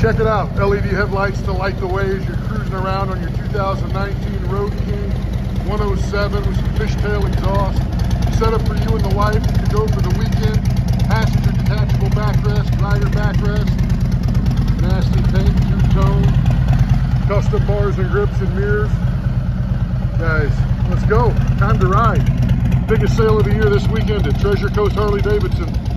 Check it out. LED headlights to light the way as you're cruising around on your 2019 Road King 107 with some fishtail exhaust. Set up for you and the wife to go for the weekend. Passenger detachable backrest, rider backrest. Nasty paint, two-tone. Custom bars and grips and mirrors. Guys, let's go. Time to ride. Biggest sale of the year this weekend at Treasure Coast Harley Davidson.